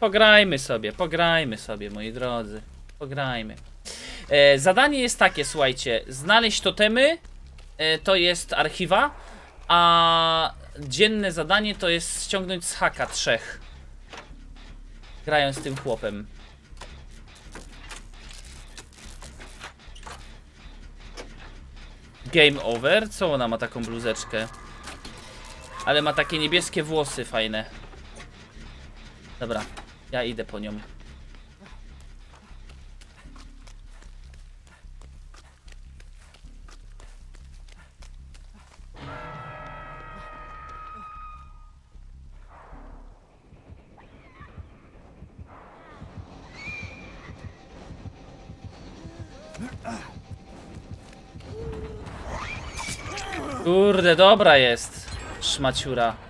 Pograjmy sobie, pograjmy sobie, moi drodzy. Pograjmy. E, zadanie jest takie, słuchajcie. Znaleźć totemy, e, to jest archiwa, a dzienne zadanie to jest ściągnąć z haka trzech. Grając z tym chłopem. Game over? Co ona ma taką bluzeczkę? Ale ma takie niebieskie włosy fajne. Dobra, ja idę po nią. Kurde, dobra jest. Szmaciura.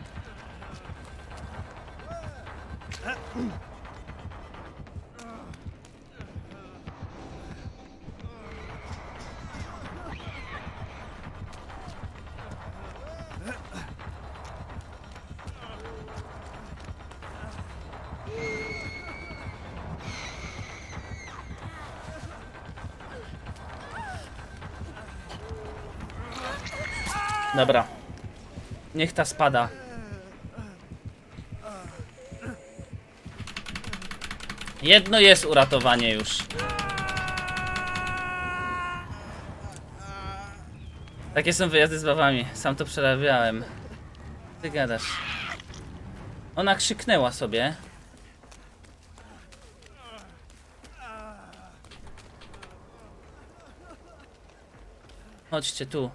Dobra. Niech ta spada. Jedno jest uratowanie już. Takie są wyjazdy z babami. Sam to przerabiałem. Ty gadasz. Ona krzyknęła sobie. Chodźcie tu.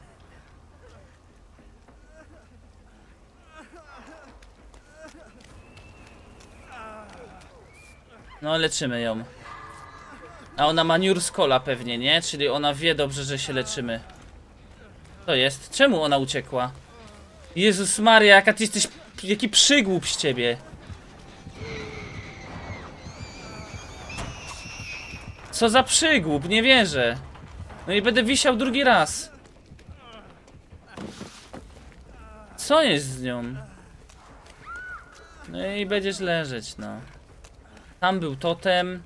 No leczymy ją. A ona ma Nurskola pewnie, nie? Czyli ona wie dobrze, że się leczymy. To jest. Czemu ona uciekła? Jezus Maria, jaka ty jesteś... Jaki przygłup z ciebie. Co za przygłup, nie wierzę. No i będę wisiał drugi raz. Co jest z nią? No i będziesz leżeć, no. Tam był totem.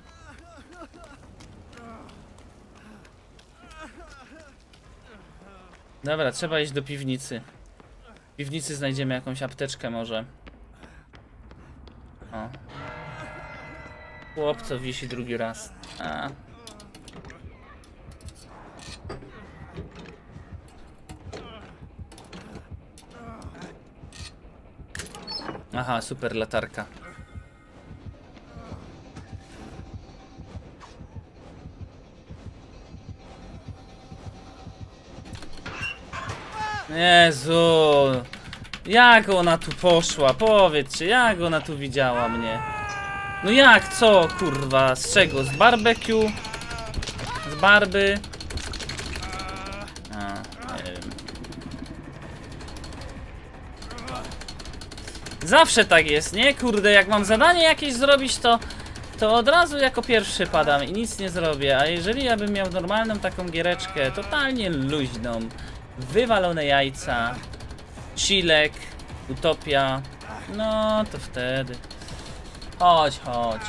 Dobra, trzeba iść do piwnicy. W piwnicy znajdziemy jakąś apteczkę może. O. Chłop, wisi drugi raz. A. Aha, super latarka. Jezu. Jak ona tu poszła? Powiedzcie, jak ona tu widziała mnie? No jak, co, kurwa? Z czego? Z barbecue? Z barby? A. Zawsze tak jest, nie? Kurde, jak mam zadanie jakieś zrobić, to to od razu jako pierwszy padam i nic nie zrobię, a jeżeli ja bym miał normalną taką giereczkę, totalnie luźną, wywalone jajca, chilek, utopia, no to wtedy. Chodź, chodź.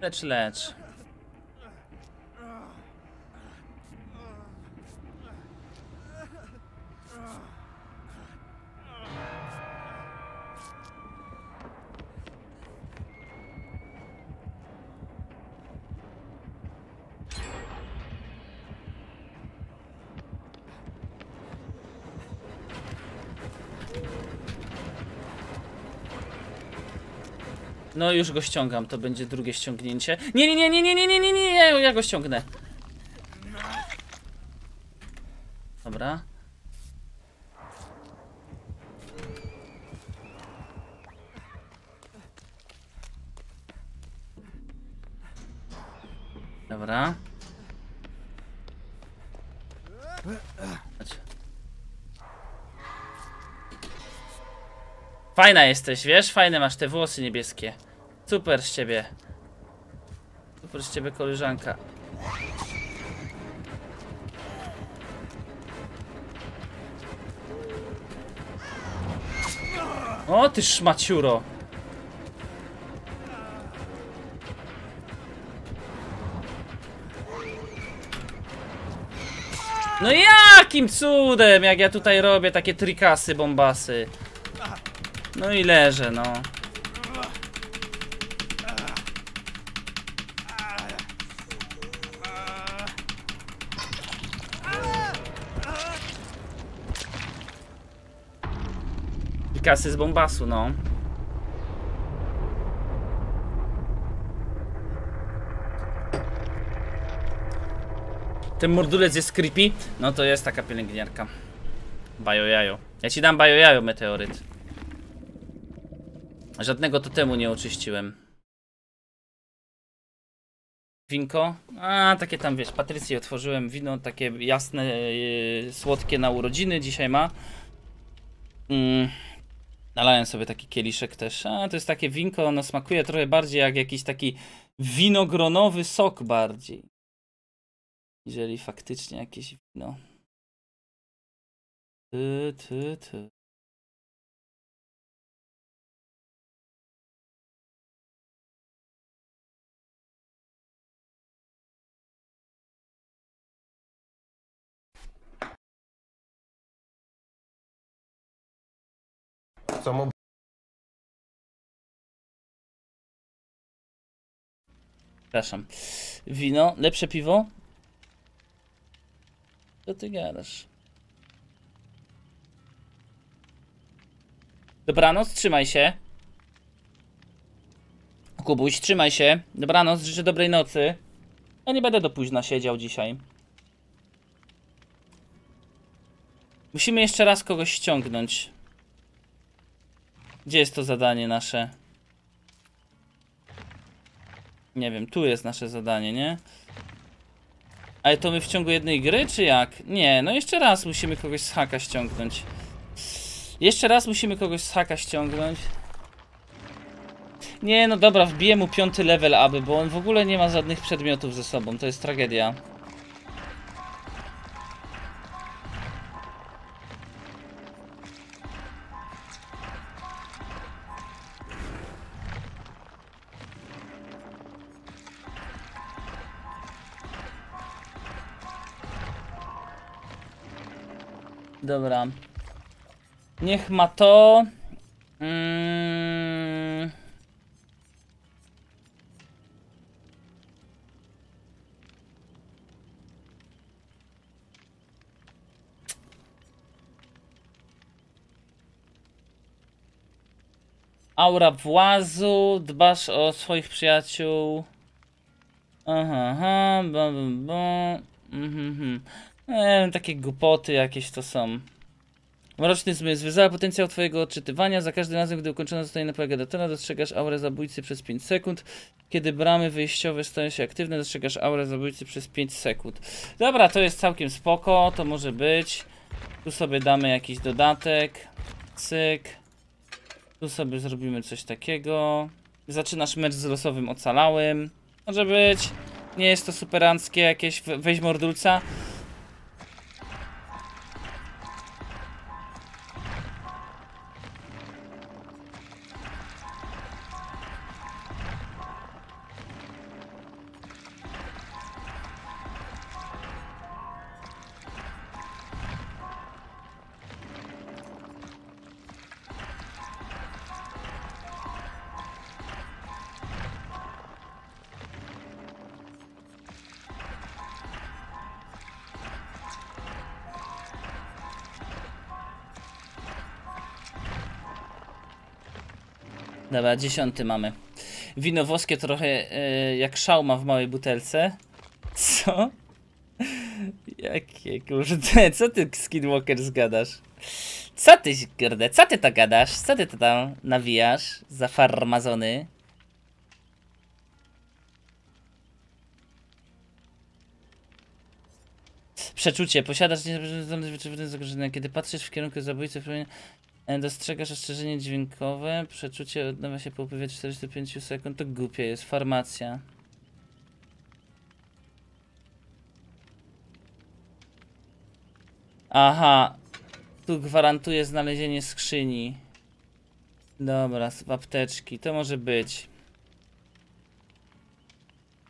Lecz, lecz. No już go ściągam, to będzie drugie ściągnięcie. Nie, nie, nie, nie, nie, nie, nie, nie, nie, ja, go ściągnę. Fajna jesteś, wiesz? Fajne masz te włosy niebieskie. Super z ciebie. Super z ciebie koleżanka. O, ty szmaciuro. No jakim cudem, jak ja tutaj robię takie trikasy, bombasy. No i leżę, no. Trikasy z bombasu, no. Ten mordulec jest creepy? No to jest taka pielęgniarka. Bajo jajo. Ja ci dam bajo jajo, meteoryt. Żadnego totemu nie oczyściłem. Winko? A, takie tam wiesz, Patrycji otworzyłem wino, takie jasne, yy, słodkie na urodziny dzisiaj ma. Mm. Nalałem sobie taki kieliszek też. A, to jest takie winko, ono smakuje trochę bardziej jak jakiś taki winogronowy sok bardziej. Jeżeli faktycznie jakieś wino. Ty, ty, ty. Samo Przepraszam. Wino, lepsze piwo? Co ty gadasz? Dobranoc, trzymaj się. Kubuś, trzymaj się. Dobranoc, życzę dobrej nocy. Ja nie będę do późna siedział dzisiaj. Musimy jeszcze raz kogoś ściągnąć. Gdzie jest to zadanie nasze? Nie wiem, tu jest nasze zadanie, nie? Ale to my w ciągu jednej gry, czy jak? Nie, no jeszcze raz musimy kogoś z haka ściągnąć. Jeszcze raz musimy kogoś z haka ściągnąć. Nie, no dobra, wbiję mu piąty level aby, bo on w ogóle nie ma żadnych przedmiotów ze sobą, to jest tragedia. Dobra. Niech ma to. Mm. Aura włazu, dbasz o swoich przyjaciół. Aha, aha, ba, ba, ba. Mhm, mhm. Wiem, takie głupoty jakieś to są. Mroczny zmysł. Wyzwala potencjał twojego odczytywania. Za każdym razem, gdy ukończona zostaje napoja Gadatona, dostrzegasz aurę zabójcy przez 5 sekund. Kiedy bramy wyjściowe stają się aktywne, dostrzegasz aurę zabójcy przez 5 sekund. Dobra, to jest całkiem spoko, to może być. Tu sobie damy jakiś dodatek. Cyk. Tu sobie zrobimy coś takiego. Zaczynasz mecz z losowym ocalałym. Może być. Nie jest to superanckie jakieś. we- Weź mordulca. Dobra, dziesiąty mamy. Wino włoskie trochę e, jak szałma w małej butelce. Co? Jakie kurde, co ty Skinwalker zgadasz? Co ty kurde, co ty to gadasz? Co ty to tam nawijasz za farmazony? Przeczucie. Posiadasz zagrożenia. Kiedy patrzysz w kierunku zabójcy, e, E, dostrzegasz ostrzeżenie dźwiękowe, przeczucie odnowa się po upływie 45 sekund, to głupie jest, farmacja. Aha, tu gwarantuje znalezienie skrzyni. Dobra, z apteczki, to może być.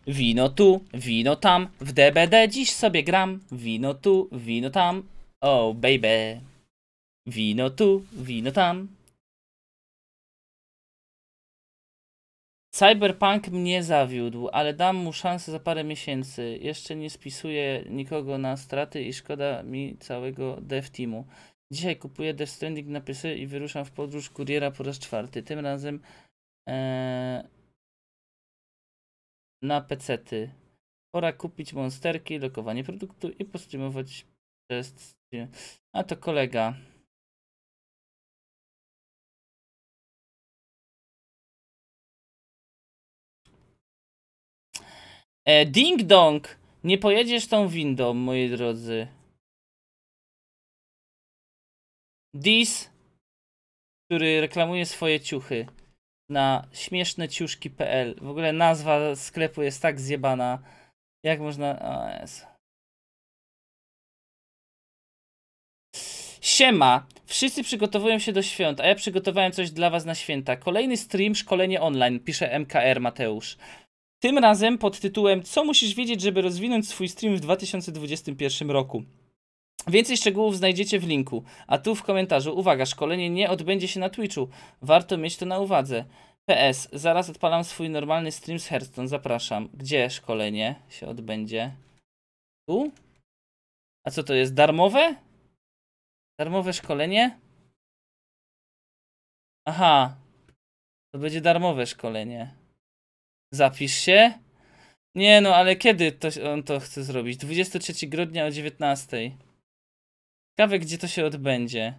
Wino tu, wino tam, w DBD dziś sobie gram. Wino tu, wino tam, oh baby. Wino tu, wino tam. Cyberpunk mnie zawiódł, ale dam mu szansę za parę miesięcy. Jeszcze nie spisuję nikogo na straty i szkoda mi całego dev teamu. Dzisiaj kupuję Death Stranding na PC i wyruszam w podróż kuriera po raz czwarty. Tym razem e, na pecety. Pora kupić monsterki, lokowanie produktu i postreamować przez... A to kolega. E, ding dong! Nie pojedziesz tą windą, moi drodzy. Dis, który reklamuje swoje ciuchy na śmieszneciuszki.pl. W ogóle nazwa sklepu jest tak zjebana. Jak można. O. Siema! Wszyscy przygotowują się do świąt, a ja przygotowałem coś dla was na święta. Kolejny stream, szkolenie online, pisze MKR Mateusz. Tym razem pod tytułem Co musisz wiedzieć, żeby rozwinąć swój stream w 2021 roku? Więcej szczegółów znajdziecie w linku, a tu w komentarzu. Uwaga, szkolenie nie odbędzie się na Twitchu. Warto mieć to na uwadze. PS, zaraz odpalam swój normalny stream z Hearthstone, zapraszam. Gdzie szkolenie się odbędzie? Tu? A co to jest, darmowe? Darmowe szkolenie? Aha, to będzie darmowe szkolenie. Zapisz się? Nie no, ale kiedy to, on to chce zrobić? 23 grudnia o 19. Ciekawe, gdzie to się odbędzie.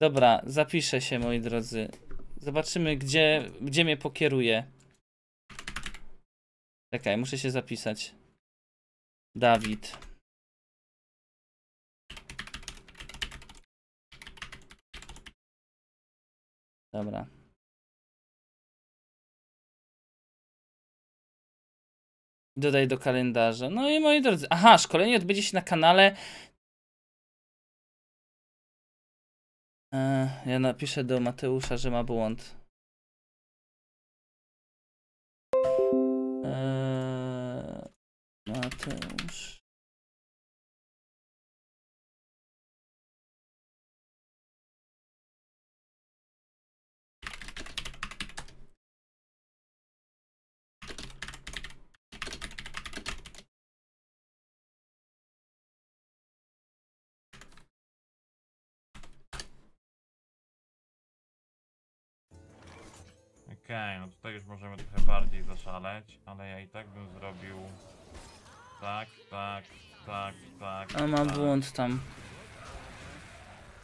Dobra, zapiszę się, moi drodzy. Zobaczymy, gdzie, gdzie mnie pokieruje. Czekaj, muszę się zapisać. Dawid. Dobra. Dodaj do kalendarza. No i moi drodzy. Aha, szkolenie odbędzie się na kanale. E, ja napiszę do Mateusza, że ma błąd. E, Mateusz. Okej, no tutaj już możemy trochę bardziej zaszaleć, ale ja i tak bym zrobił tak, tak, tak, tak. A ma tak. błąd tam.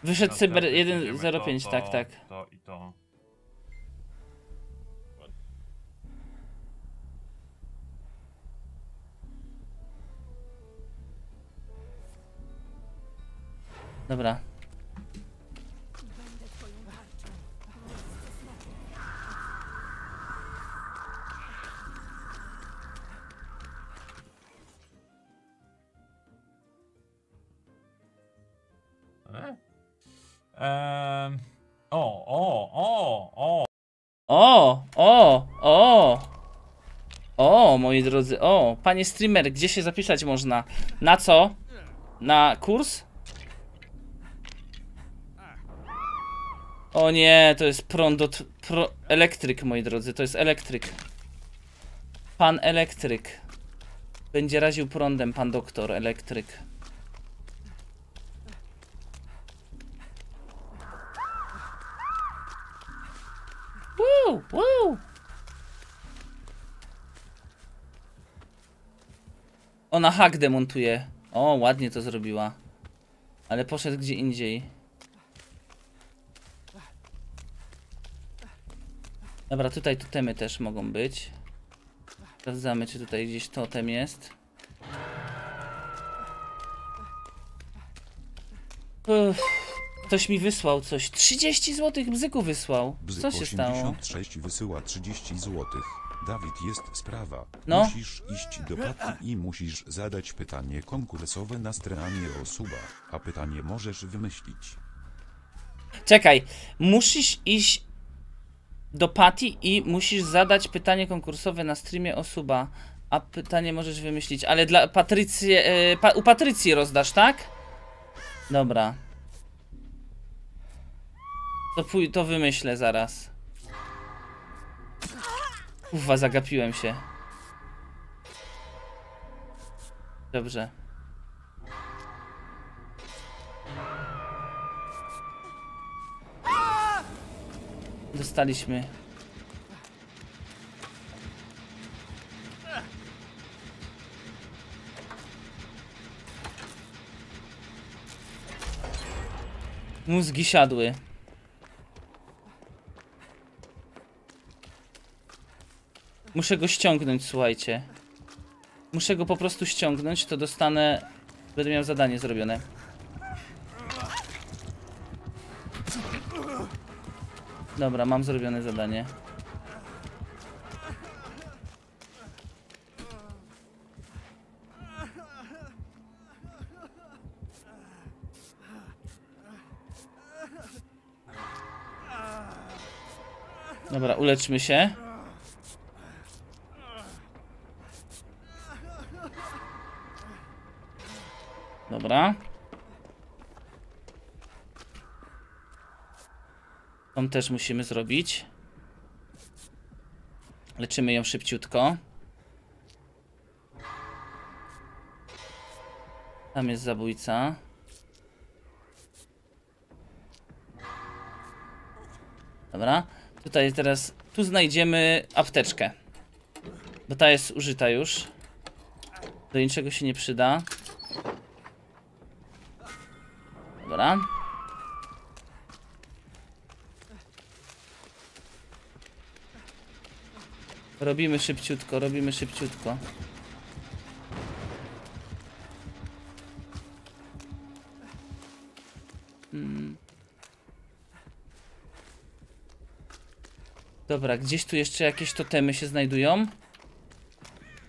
Wyszedł cyber Następnie będziemy 105, to, tak, tak. To i to. Dobra. O, o, o, o. O, o, o. O, moi drodzy, o. Panie streamer, gdzie się zapisać można? Na co? Na kurs? O nie, to jest prądot... Pro, elektryk, moi drodzy, to jest elektryk. Pan elektryk. Będzie raził prądem pan doktor elektryk. Woo, woo. Ona hak demontuje. O, ładnie to zrobiła. Ale poszedł gdzie indziej. Dobra, tutaj totemy też mogą być. Sprawdzamy, czy tutaj gdzieś totem jest. Uff. Ktoś mi wysłał coś. 30 zł bzyku wysłał. Bzyk Co się stało? 86 wysyła 30 zł. Dawid jest sprawa. No. Musisz iść do Pati i musisz zadać pytanie konkursowe na stronie Osuba, a pytanie możesz wymyślić. Czekaj, musisz iść do Patty i musisz zadać pytanie konkursowe na streamie Osuba. A pytanie możesz wymyślić, ale dla Patrycji, e, pa, u Patrycji rozdasz, tak? Dobra. To, pój- to wymyślę zaraz. Uwa, zagapiłem się. Dobrze. Dostaliśmy. Mózgi siadły. Muszę go ściągnąć, słuchajcie. Muszę go po prostu ściągnąć, to dostanę... Będę miał zadanie zrobione. Dobra, mam zrobione zadanie. Dobra, uleczmy się. Dobra. Tą też musimy zrobić. Leczymy ją szybciutko. Tam jest zabójca. Dobra. Tutaj teraz, tu znajdziemy apteczkę. Bo ta jest użyta już. Do niczego się nie przyda. Dobra. Robimy szybciutko, robimy szybciutko. Mm. Dobra, gdzieś tu jeszcze jakieś totemy się znajdują.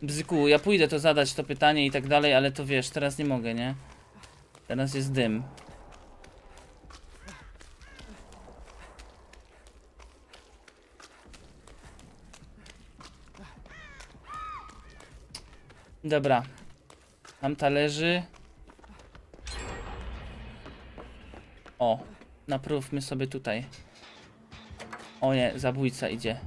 Bzyku, ja pójdę to zadać to pytanie i tak dalej, ale to wiesz, teraz nie mogę, nie? Teraz jest dym. Dobra. Tam talerzy. O, naprawmy sobie tutaj. O nie, zabójca idzie.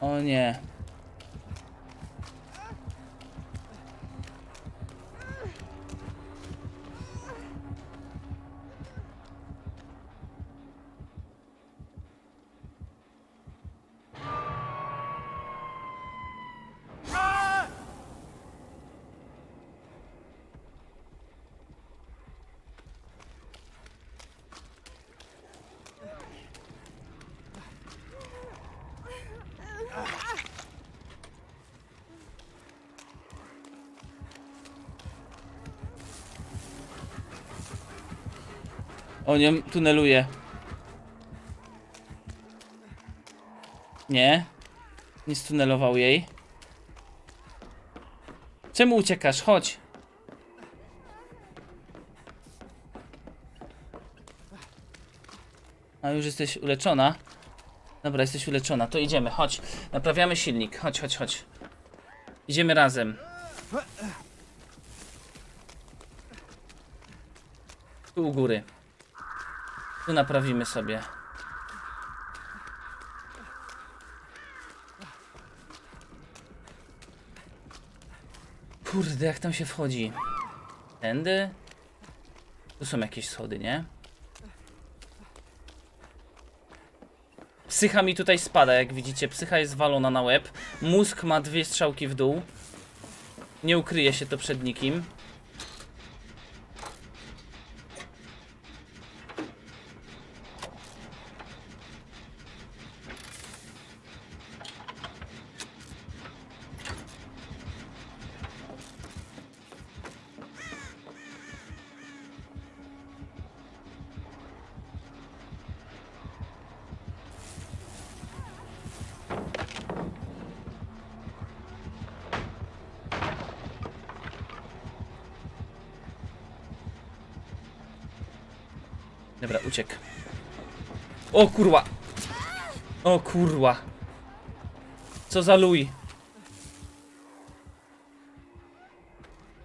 O nie. O nie, tuneluje. Nie. Nie stunelował jej. Czemu uciekasz? Chodź. A już jesteś uleczona. Dobra, jesteś uleczona. To idziemy, chodź. Naprawiamy silnik. Chodź, chodź, chodź. Idziemy razem. Tu u góry. Tu naprawimy sobie. Kurde, jak tam się wchodzi? Tędy? Tu są jakieś schody, nie? Psycha mi tutaj spada, jak widzicie. Psycha jest walona na łeb. Mózg ma dwie strzałki w dół. Nie ukryje się to przed nikim. O kurwa! O kurwa! Co za luj!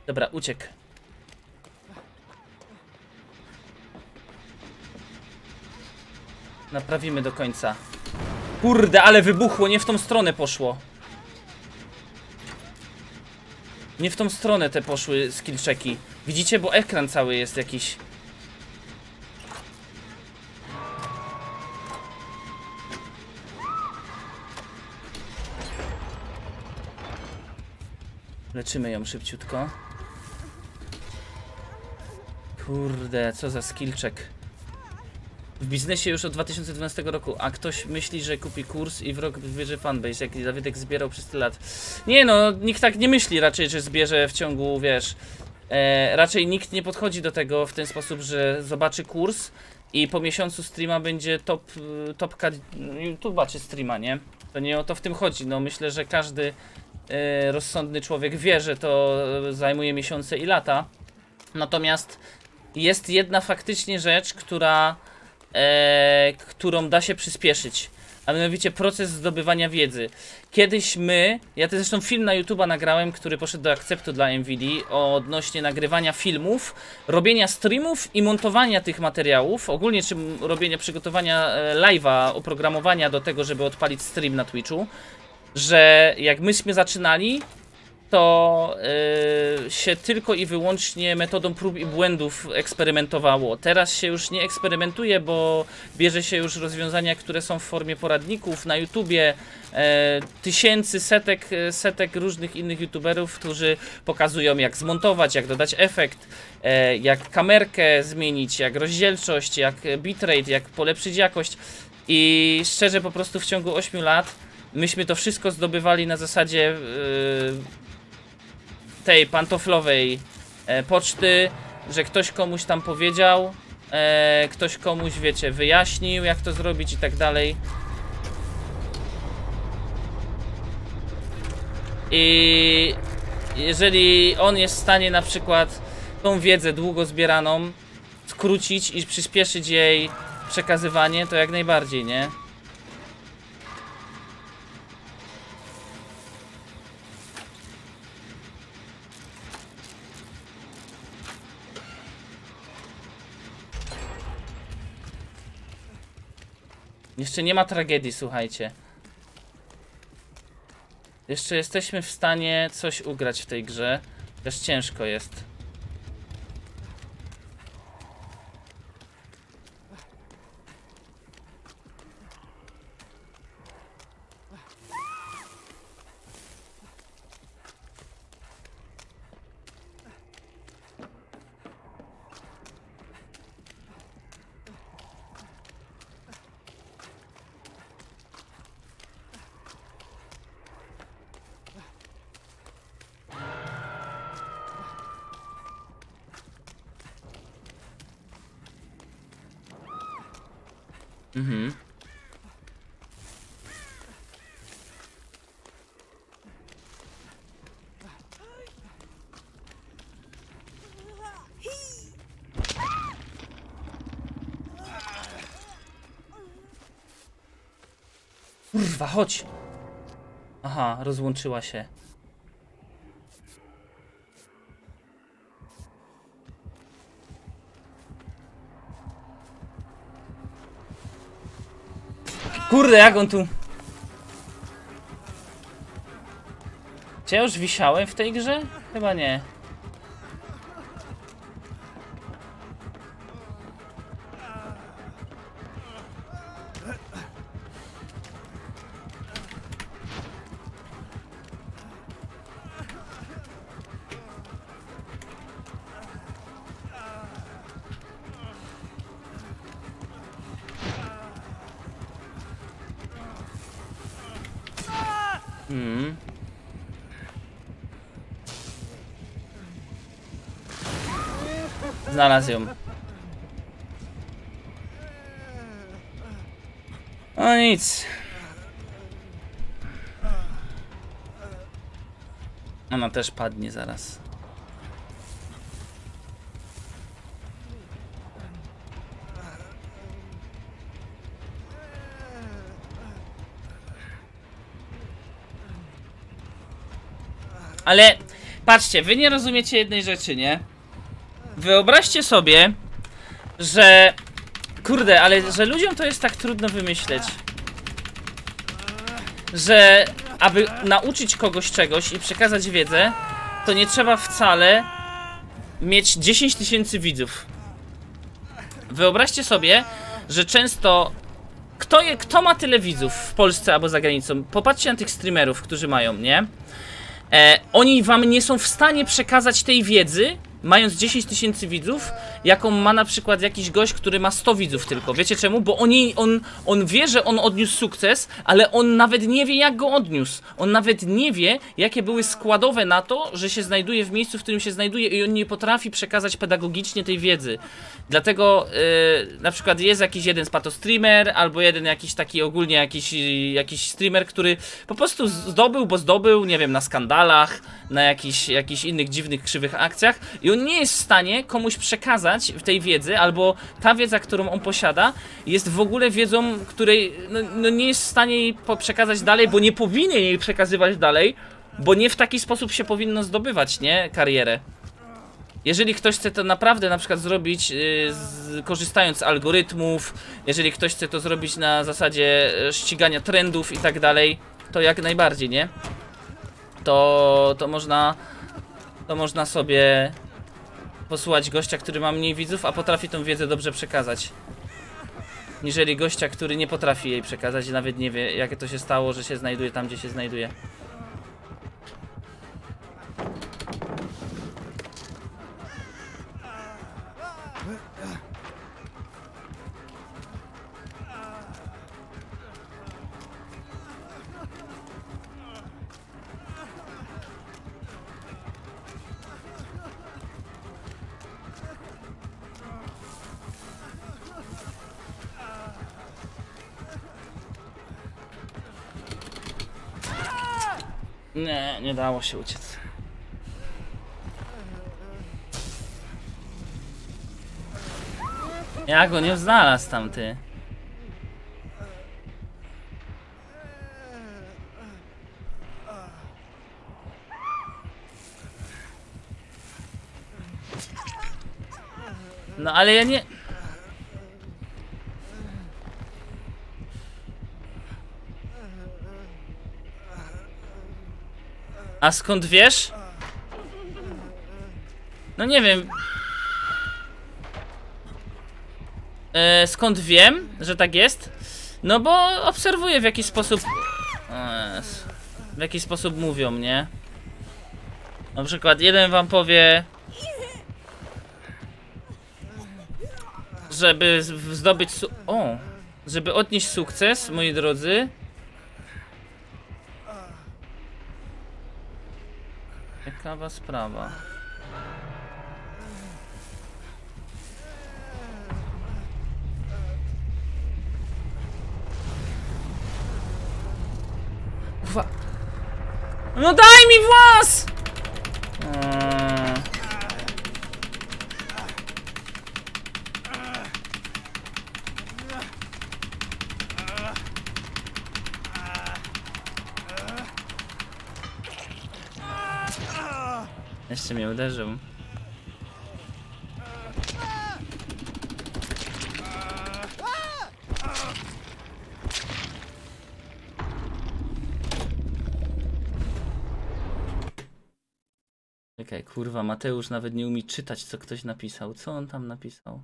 Dobra, uciekł. Naprawimy do końca. Kurde, ale wybuchło, nie w tą stronę poszło. Nie w tą stronę te poszły skill checki. Widzicie, bo ekran cały jest jakiś. Leczymy ją szybciutko. Kurde, co za skill check. W biznesie już od 2012 roku, a ktoś myśli, że kupi kurs i w rok wybierze fanbase, jaki Dawidek zbierał przez tyle lat. Nie no, nikt tak nie myśli raczej, że zbierze w ciągu, wiesz... E, raczej nikt nie podchodzi do tego w ten sposób, że zobaczy kurs i po miesiącu streama będzie top, y, topka YouTube'a czy streama, nie? To nie o to w tym chodzi, no myślę, że każdy e, rozsądny człowiek wie, że to e, zajmuje miesiące i lata. Natomiast jest jedna faktycznie rzecz, która e, którą da się przyspieszyć. A mianowicie proces zdobywania wiedzy. Kiedyś my, ja też zresztą film na YouTube'a nagrałem, który poszedł do akceptu dla NVIDII odnośnie nagrywania filmów, robienia streamów i montowania tych materiałów, ogólnie czy robienia, przygotowania e, live'a, oprogramowania do tego, żeby odpalić stream na Twitchu, że jak myśmy zaczynali, to y, się tylko i wyłącznie metodą prób i błędów eksperymentowało. Teraz się już nie eksperymentuje, bo bierze się już rozwiązania, które są w formie poradników na YouTubie. E, tysięcy, setek, e, setek różnych innych YouTuberów, którzy pokazują jak zmontować, jak dodać efekt, e, jak kamerkę zmienić, jak rozdzielczość, jak bitrate, jak polepszyć jakość. I szczerze po prostu w ciągu 8 lat myśmy to wszystko zdobywali na zasadzie y, tej pantoflowej e, poczty, że ktoś komuś tam powiedział, e, ktoś komuś, wiecie, wyjaśnił, jak to zrobić i tak dalej. I jeżeli on jest w stanie na przykład tą wiedzę długo zbieraną skrócić i przyspieszyć jej przekazywanie, to jak najbardziej, nie? Jeszcze nie ma tragedii, słuchajcie. Jeszcze jesteśmy w stanie coś ugrać w tej grze. Też ciężko jest. Mhm. Kurwa, chodź. Aha, rozłączyła się. Kurde, jak on tu... Czy ja już wisiałem w tej grze? Chyba nie. Znalazł ją. No nic. Ona też padnie zaraz. Ale patrzcie, wy nie rozumiecie jednej rzeczy, nie? Wyobraźcie sobie, że. Kurde, ale że ludziom to jest tak trudno wymyśleć. Że aby nauczyć kogoś czegoś i przekazać wiedzę, to nie trzeba wcale mieć 10 tysięcy widzów. Wyobraźcie sobie, że często. Kto, je, kto ma tyle widzów w Polsce albo za granicą? Popatrzcie na tych streamerów, którzy mają, nie? E, oni wam nie są w stanie przekazać tej wiedzy, mając 10 tysięcy widzów, jaką ma na przykład jakiś gość, który ma 100 widzów tylko. Wiecie czemu? Bo oni, on, on wie, że on odniósł sukces, ale on nawet nie wie, jak go odniósł. On nawet nie wie, jakie były składowe na to, że się znajduje w miejscu, w którym się znajduje i on nie potrafi przekazać pedagogicznie tej wiedzy. Dlatego yy, na przykład jest jakiś jeden spatostreamer, albo jeden jakiś taki ogólnie jakiś, jakiś streamer, który po prostu zdobył, bo zdobył, nie wiem, na skandalach, na jakichś, jakichś innych dziwnych, krzywych akcjach i on nie jest w stanie komuś przekazać w tej wiedzy, albo ta wiedza, którą on posiada, jest w ogóle wiedzą, której no, no nie jest w stanie jej przekazać dalej, bo nie powinien jej przekazywać dalej, bo nie w taki sposób się powinno zdobywać, nie, karierę. Jeżeli ktoś chce to naprawdę na przykład zrobić yy, z, korzystając z algorytmów, jeżeli ktoś chce to zrobić na zasadzie e, ścigania trendów i tak dalej, to jak najbardziej, nie? To, to można to można sobie posłuchać gościa, który ma mniej widzów, a potrafi tą wiedzę dobrze przekazać. Niżeli gościa, który nie potrafi jej przekazać i nawet nie wie, jakie to się stało, że się znajduje tam, gdzie się znajduje. Nie, nie dało się uciec. Ja go nie znalazł tam, ty. No ale ja nie... A skąd wiesz? No nie wiem. E, skąd wiem, że tak jest? No bo obserwuję w jaki sposób... W jaki sposób mówią, nie? Na przykład jeden wam powie... Żeby zdobyć su... O! Żeby odnieść sukces, moi drodzy, Ciekawa sprawa. Wła... No daj uderzył. Czekaj, kurwa, Mateusz nawet nie umie czytać, co ktoś napisał. Co on tam napisał?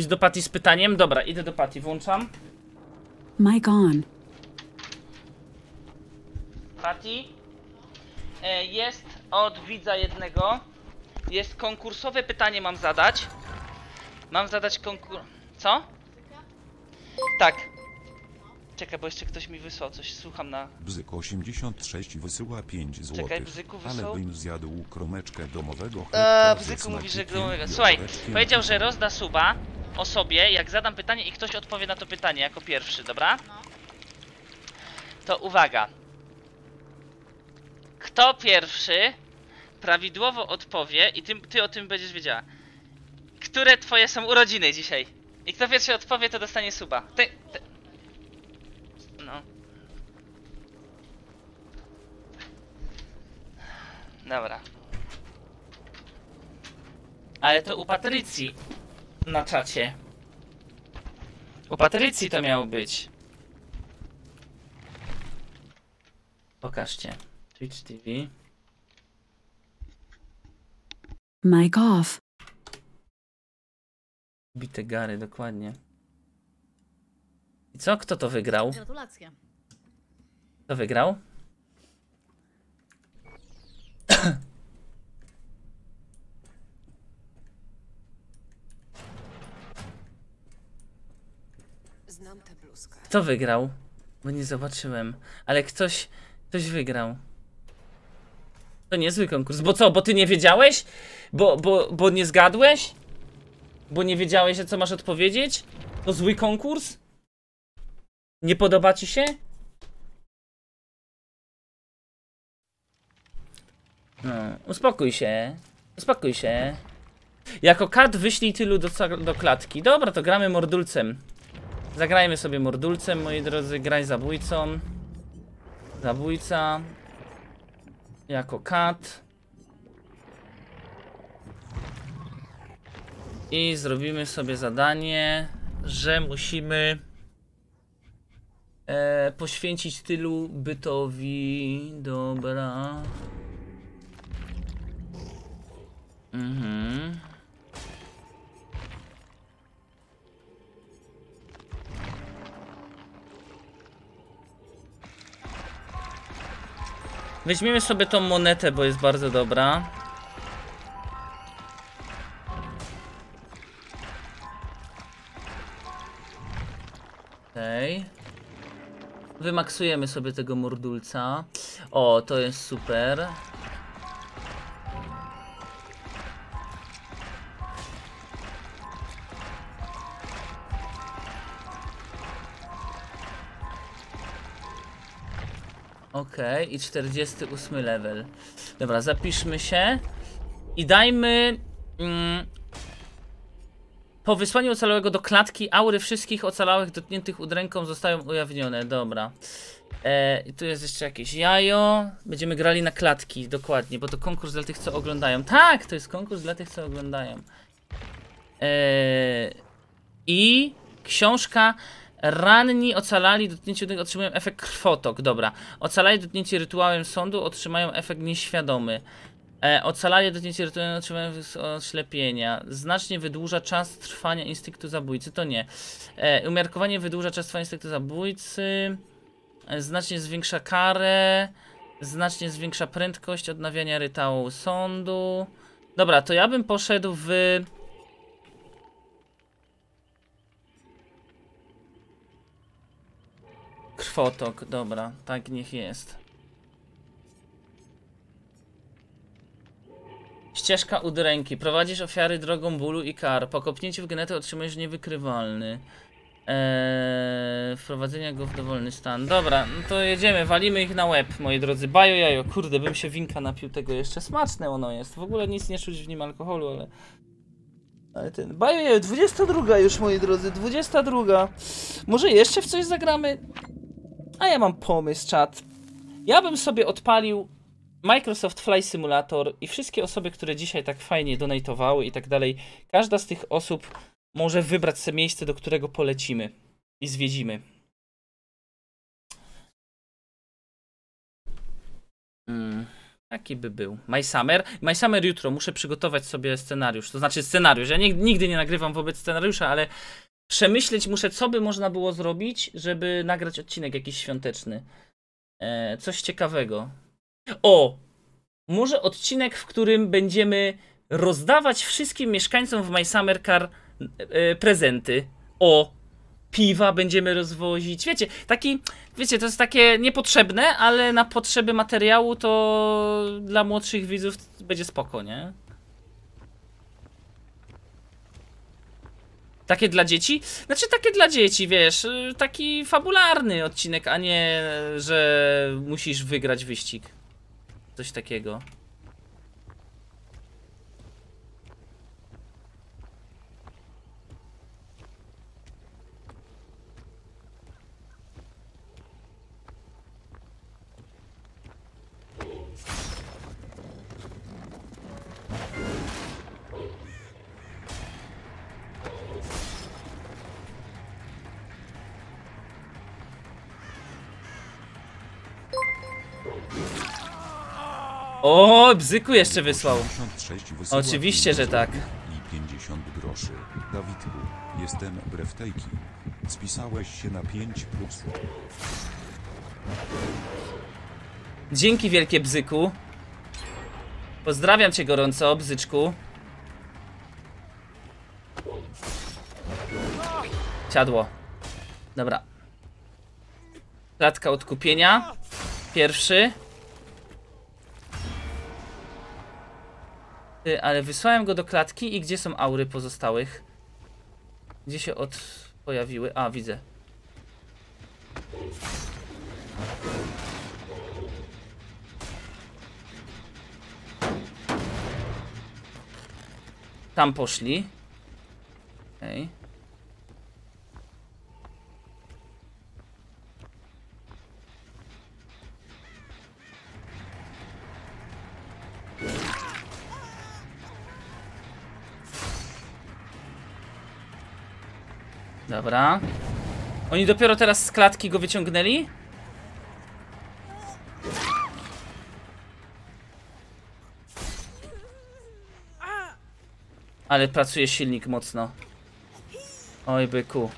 Idź do Pati z pytaniem? Dobra, idę do Pati, włączam. Mic on. Pati? E, jest od widza jednego. Jest konkursowe pytanie mam zadać. Mam zadać konkur... Co? Tak. Czekaj, bo jeszcze ktoś mi wysłał coś, słucham na... Bzyk 86 wysyła 5 zł. Czekaj, Bzyku wysłał? Ale bym zjadł kromeczkę domowego Eee, chlebka ze Bzyku mówi, że i Słuchaj, powiedział, że rozda suba osobie, jak zadam pytanie i ktoś odpowie na to pytanie jako pierwszy, dobra? To uwaga. Kto pierwszy prawidłowo odpowie i ty, ty o tym będziesz wiedziała. Które twoje są urodziny dzisiaj? I kto pierwszy odpowie, to dostanie suba. Ty, ty. No. Dobra. Ale to u Patrycji na czacie. U Patrycji to miało być. Pokażcie. Twitch TV. Mic off. Bite gary, dokładnie. I co? Kto to wygrał? Gratulacje. Kto wygrał? Znam tę bluzkę. Kto wygrał? Bo nie zobaczyłem. Ale ktoś, ktoś wygrał. To niezły konkurs. Bo co, bo ty nie wiedziałeś? Bo, bo, bo nie zgadłeś? Bo nie wiedziałeś, co masz odpowiedzieć? To zły konkurs? Nie podoba ci się? No, uspokój się. Uspokój się. Jako kat wyślij tylu do, do klatki. Dobra, to gramy mordulcem. Zagrajmy sobie mordulcem, moi drodzy. Graj zabójcą. Zabójca. Jako kat. I zrobimy sobie zadanie, że musimy e, poświęcić tylu bytowi. Dobra. Mhm. Weźmiemy sobie tą monetę, bo jest bardzo dobra. Okej. Wymaksujemy sobie tego mordulca. O, to jest super. Okej, i 48 level. Dobra, zapiszmy się. I dajmy. Mm, po wysłaniu ocalałego do klatki, aury wszystkich ocalałych dotkniętych udręką zostają ujawnione. Dobra. E, tu jest jeszcze jakieś jajo. Będziemy grali na klatki, dokładnie, bo to konkurs dla tych, co oglądają. Tak, to jest konkurs dla tych, co oglądają. E, I książka Ranni ocalali dotknięci udręką otrzymują efekt krwotok. Dobra. Ocalali dotknięci rytuałem sądu otrzymają efekt nieświadomy. E, ocalali dotknięci rytuałem otrzymają oślepienia. Znacznie wydłuża czas trwania instynktu zabójcy. To nie. E, umiarkowanie wydłuża czas trwania instynktu zabójcy. E, znacznie zwiększa karę. Znacznie zwiększa prędkość odnawiania rytuału sądu. Dobra, to ja bym poszedł w... Krwotok, dobra, tak niech jest. Ścieżka udręki. Prowadzisz ofiary drogą bólu i kar. Po kopnięciu w genetę otrzymujesz niewykrywalny. Eee, wprowadzenia go w dowolny stan. Dobra, no to jedziemy, walimy ich na łeb, moi drodzy. Bajo jajo, kurde, bym się winka napił tego jeszcze. Smaczne ono jest. W ogóle nic nie czuć w nim alkoholu, ale... Ale ten... Bajo jajo, 22 już, moi drodzy, 22. Może jeszcze w coś zagramy? A ja mam pomysł, czat. Ja bym sobie odpalił Microsoft Flight Simulator i wszystkie osoby, które dzisiaj tak fajnie donatowały i tak dalej, każda z tych osób może wybrać sobie miejsce, do którego polecimy i zwiedzimy. Mm. Taki by był. My Summer. My Summer jutro. Muszę przygotować sobie scenariusz. To znaczy scenariusz. Ja nigdy nie nagrywam wobec scenariusza, ale przemyśleć muszę, co by można było zrobić, żeby nagrać odcinek jakiś świąteczny. E, coś ciekawego. O! Może odcinek, w którym będziemy rozdawać wszystkim mieszkańcom w My Summer Car e, prezenty. O! Piwa będziemy rozwozić. Wiecie, taki, wiecie, to jest takie niepotrzebne, ale na potrzeby materiału to dla młodszych widzów będzie spoko, nie? Takie dla dzieci? Znaczy takie dla dzieci, wiesz, y, taki fabularny odcinek, a nie, że musisz wygrać wyścig. Coś takiego. O, bzyku jeszcze wysłał. 56 wysyła Oczywiście, że 5 tak. I 50 groszy. Dawidku, jestem breftejki. Spisałeś się na 5 plus. Dzięki wielkie bzyku. Pozdrawiam cię gorąco, bzyczku. Siadło. Dobra. Klatka odkupienia. Pierwszy. Ale wysłałem go do klatki i gdzie są aury pozostałych? Gdzie się od... pojawiły? A, widzę. Tam poszli. Okej. Dobra. Oni dopiero teraz z klatki go wyciągnęli? Ale pracuje silnik mocno. Oj byku.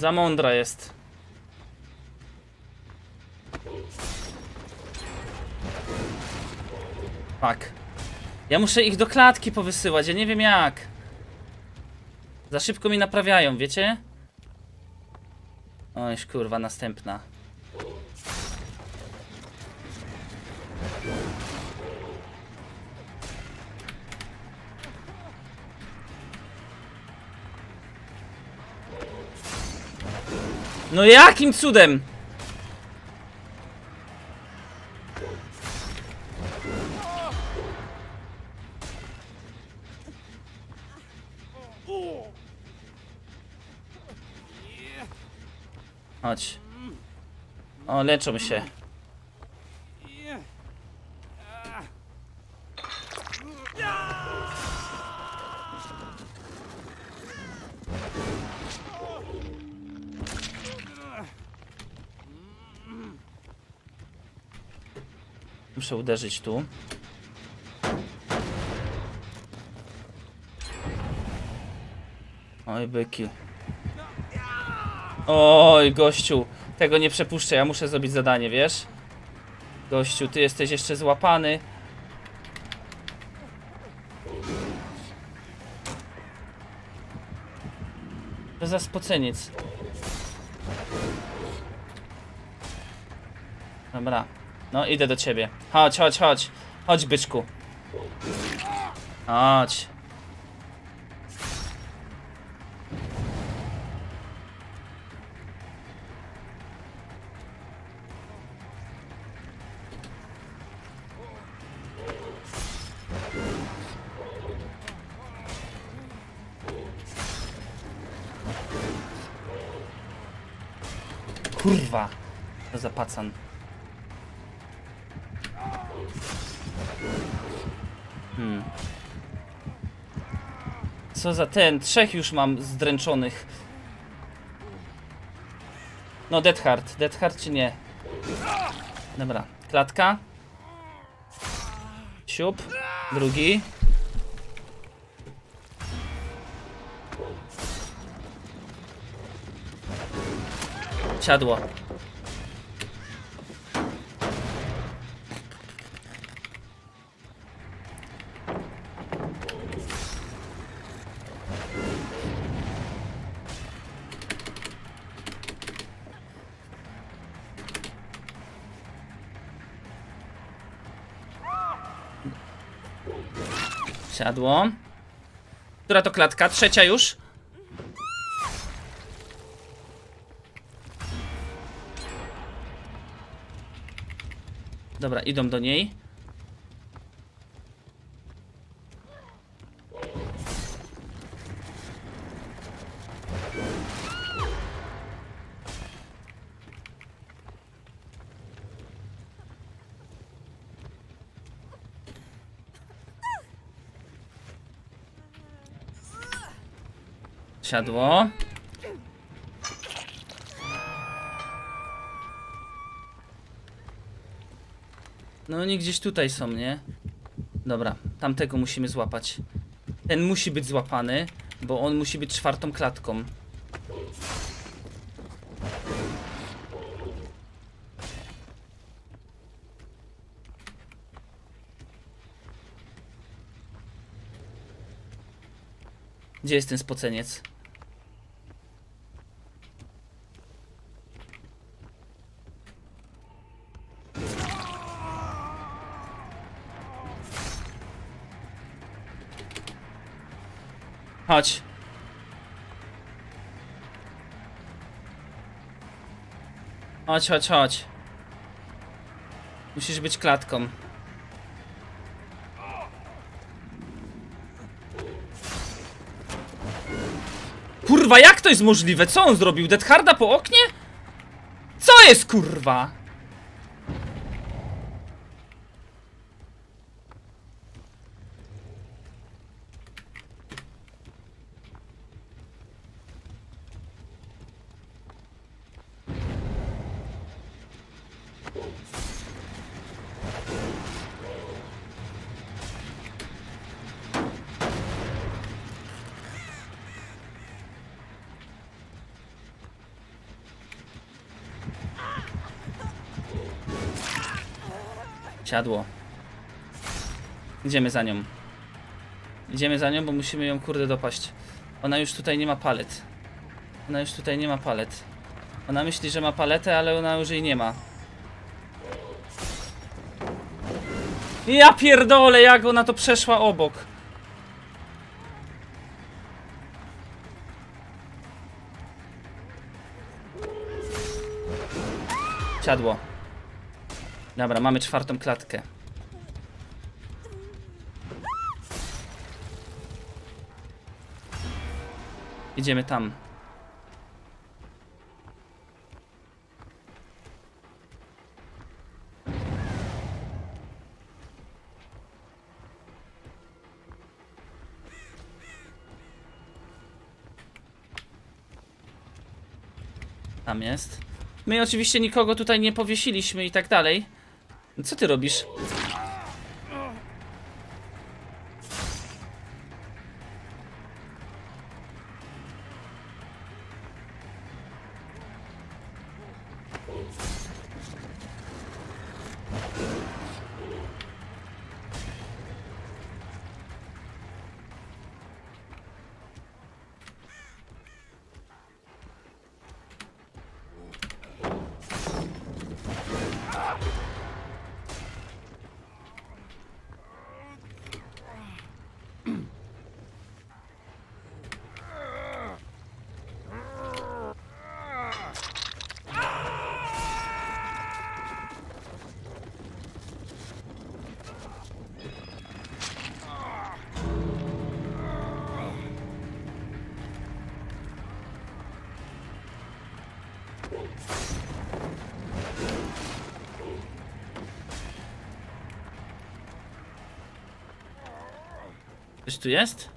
Za mądra jest. Fuck. Ja muszę ich do klatki powysyłać, ja nie wiem jak. Za szybko mi naprawiają, wiecie? Oj, kurwa, następna. No jakim cudem? Chodź. O, leczą się. Muszę uderzyć tu. Oj, byki. Oj, gościu. Tego nie przepuszczę, ja muszę zrobić zadanie, wiesz? Gościu, ty jesteś jeszcze złapany. Za spoceniec. Dobra. No, idę do ciebie. Chodź, chodź, chodź. Chodź, byczku. Chodź. Kurwa. To za Co za ten? Trzech już mam zdręczonych. No, Dead Hard. Dead Hard czy nie? Dobra. Klatka. Siup. Drugi. Siadło. Siadło. Która to klatka? Trzecia już? Dobra, idą do niej. Siadło. No oni gdzieś tutaj są, nie? Dobra, tamtego musimy złapać. Ten musi być złapany, bo on musi być czwartą klatką. Gdzie jest ten spoceniec? Chodź. Chodź, chodź, chodź. Musisz być klatką. Kurwa, jak to jest możliwe? Co on zrobił? Dead Harda po oknie? Co jest kurwa? Siadło. Idziemy za nią. Idziemy za nią, bo musimy ją kurde dopaść. Ona już tutaj nie ma palet. Ona już tutaj nie ma palet. Ona myśli, że ma paletę, ale ona już jej nie ma. Ja pierdolę, jak ona to przeszła obok. Siadło. Dobra, mamy czwartą klatkę. Idziemy tam. Tam jest. My oczywiście nikogo tutaj nie powiesiliśmy i tak dalej. Co ty robisz? Coś tu jest?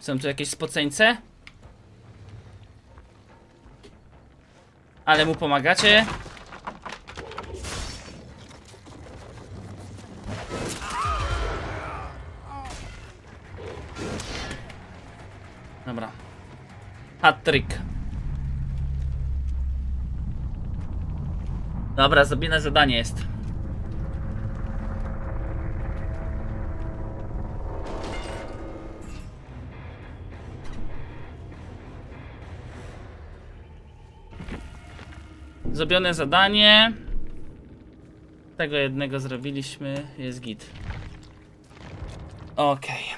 Są tu jakieś spoceńce? Ale mu pomagacie? Dobra. Hat-trick. Dobra, zrobione zadanie jest. Zrobione zadanie. Tego jednego zrobiliśmy, jest git. Okej.